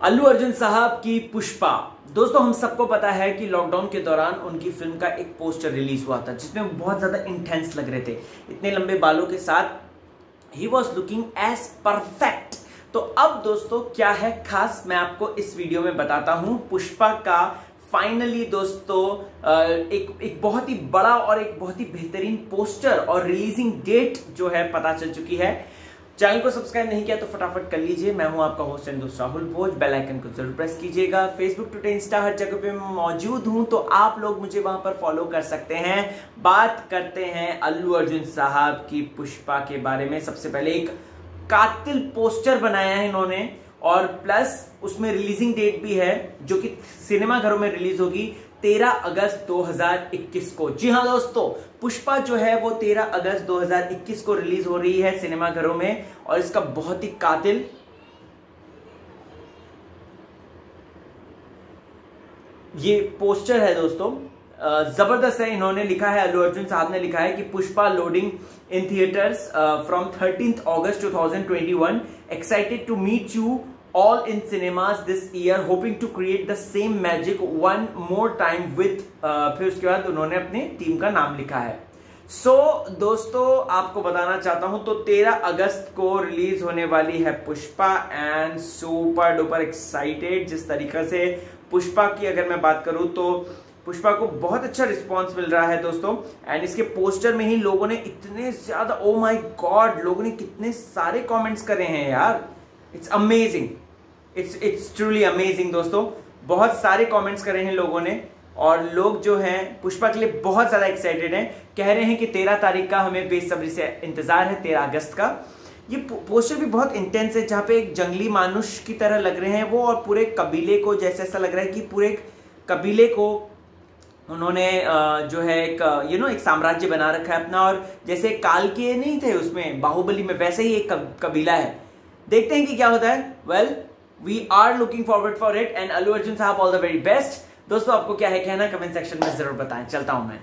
अल्लू अर्जुन साहब की पुष्पा। दोस्तों, हम सबको पता है कि लॉकडाउन के दौरान उनकी फ़िल्म का एक पोस्टर रिलीज़ हुआ था, जिसमें बहुत ज़्यादा इंटेंस लग रहे थे। इतने लंबे बालों के साथ he was looking as perfect तो अब दोस्तों, क्या है खास? मैं आपको इस वीडियो में बताता हूँ। पुष्पा का फाइनली दोस्तों एक एक बहुत ही बड़ा और एक बहुत ही बेहतरीन पोस्टर और रिलीजिंग डेट जो है पता चल चुकी है। चैनल को सब्सक्राइब नहीं किया तो फटाफट कर लीजिए। मैं हूँ आपका होस्ट एंड दोस्त राहुल भोज। बेल आइकन को ज़रूर प्रेस कीजिएगा। फेसबुक ट्विटर इंस्टा हर जगह पे मैं मौजूद हूँ तो आप लोग मुझे वहाँ पर फॉलो कर सकते हैं। बात करते हैं अल्लू अर्जुन साहब की पुष्पा के बारे में। सबसे पहले एक कातिल पोस्टर बनाया है इन्होंने। और प्लस उसमें रिलीजिंग डेट भी है, जो कि सिनेमा घरों में रिलीज़ होगी 13 अगस्त 2021 को। जी हाँ दोस्तों, पुष्पा जो है वो 13 अगस्त 2021 को रिलीज़ हो रही है सिनेमा घरों में और इसका बहुत ही कातिल ये पोस्टर है दोस्तों। ज़बरदस्त है, इन्होंने लिखा है, अल्लू अर्जुन साहब ने लिखा है कि Pushpa loading in theaters from thirteen August 2021 excited to meet you all in cinemas this year hoping to create the same magic one more time with uh, फिर उसके बाद उन्होंने अपनी टीम का नाम लिखा है। सो so, दोस्तों आपको बताना चाहता हूँ तो 13 अगस्त को रिलीज़ होने वाली है Pushpa and super duper excited जिस तरीके से पुष्पा की अगर मैं बात करूँ तो पुष्पा को बहुत अच्छा रिस्पांस मिल रहा है दोस्तों। एंड इसके पोस्टर में ही लोगों ने इतने ज़्यादा ओ माय गॉड लोगों ने कितने सारे कमेंट्स करे हैं यार। It's amazing it's it's truly amazing दोस्तों। बहुत सारे कमेंट्स करे हैं लोगों ने और लोग जो हैं पुष्पा के लिए बहुत ज़्यादा एक्साइटेड हैं। कह रहे हैं कि तेरह तारीख का हमें बेसब्री से इंतज़ार है तेरह अगस्त का। ये पोस्टर भी बहुत इंटेंस है जहाँ पे एक जंगली मानुष की तरह लग रहे हैं वो और पूरे कबीले को जैसे ऐसा लग रहा है कि पूरे कबीले को उन्होंने जो है एक यू नो एक साम्राज्य बना रखा है अपना और जैसे काल के नहीं थे उसमें बाहुबली में वैसे ही एक कबीला है। देखते हैं कि क्या होता है। Well well, we are looking forward for it and Allu Arjun साहब ऑल द वेरी बेस्ट दोस्तों, आपको क्या है कहना? कमेंट सेक्शन में ज़रूर बताएँ। चलता हूँ मैं।